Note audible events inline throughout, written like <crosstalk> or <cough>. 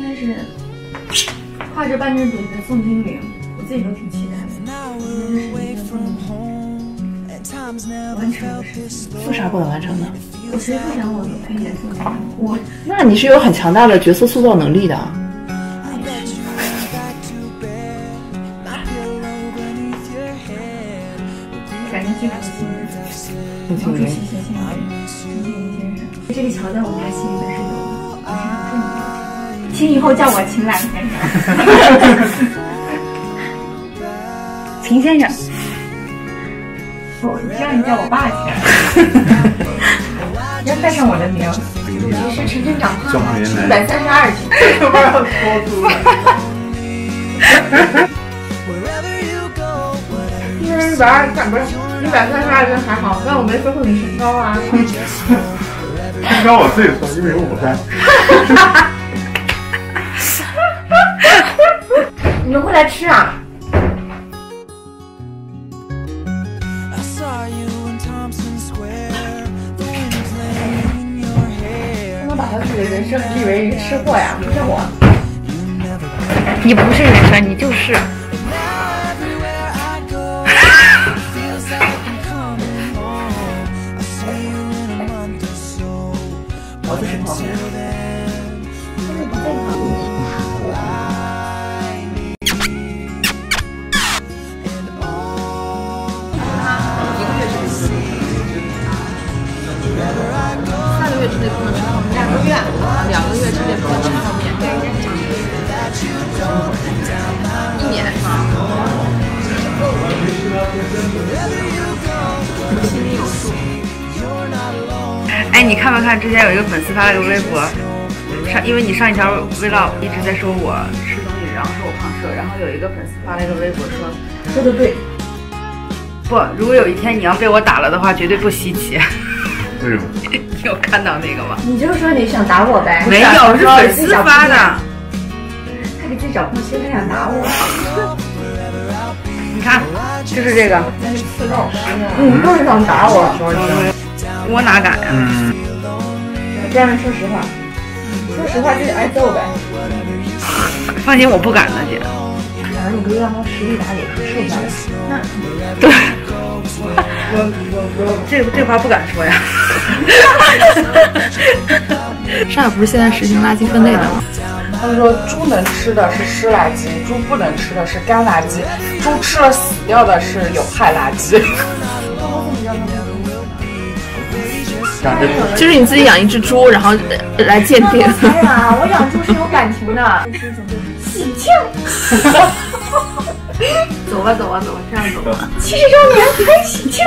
应该是挎着半只腿的宋精灵，我自己都挺期待的。这是一个不能完成的事情。为啥不能完成呢？我谁不想我可以演宋精灵？我那你是有很强大的角色塑造能力的。感谢剧组的新人，毛主席写信给宋精灵先生。这个桥在我们家心里面是有的，也是。请以后叫我秦岚先生。<laughs> 秦先生，我只让你叫我爸去。<laughs> 要带上我的名，你是陈陈长？一百三十二斤。不要说出来。<laughs> 因为一百二，不是一百三十二斤还好，但我没说出你身高啊。身高我自己说，一米五三。的人生立为人吃货呀，不像我。你不是人生，你就是。<laughs> 我就是旁边。月之内不能吃泡面。两个月。两个月之内不能吃泡面。一年是吧？心里有数。哎，你看没看之前有一个粉丝发了一个微博，上因为你上一条 vlog 一直在说我吃东西，然后说我胖瘦，然后有一个粉丝发了一个微博说，说的对。不，如果有一天你要被我打了的话，绝对不稀奇。为什么？<laughs> 你有看到那个吗？你就是说你想打我呗？没有，是粉丝发的。他给自己找空隙，他想打我。<laughs> 你看，就是这个。那是刺肉。嗯，就是想打我。我哪敢呀？嗯。家人说实话，说实话就是挨揍呗。放心，我不敢的，姐。反正你不是让他实力打脸，受不了。那对。<laughs> 我我我这这话不敢说呀。<laughs> 上海不是现在实行垃圾分类的吗？他们说猪能吃的是湿垃圾，猪不能吃的是干垃圾，猪吃了死掉的是有害垃圾。<laughs> <laughs> 就是你自己养一只猪，然后来鉴定。哎呀，我养猪是有感情的。喜庆。<laughs> 走吧，走吧，走吧，这样走吧。七十周年很喜庆。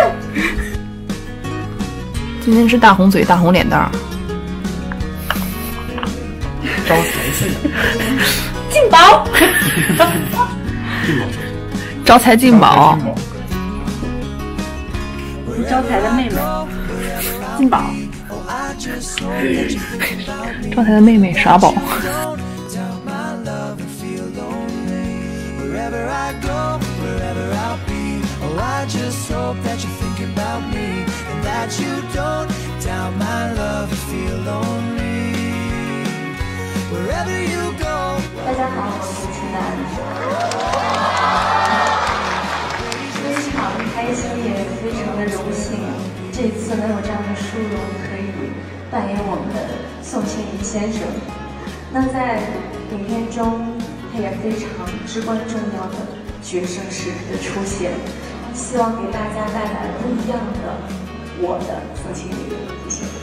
今天是大红嘴、大红脸蛋儿。招财进进宝。<laughs> 招财进宝。招财的妹妹。进宝。<laughs> 招财的妹妹傻宝。次能有这样的殊荣，可以扮演我们的宋庆龄先生。那在影片中。他也非常至关重要的角色时刻的出现，希望给大家带来不一样的我的宋庆龄。谢谢。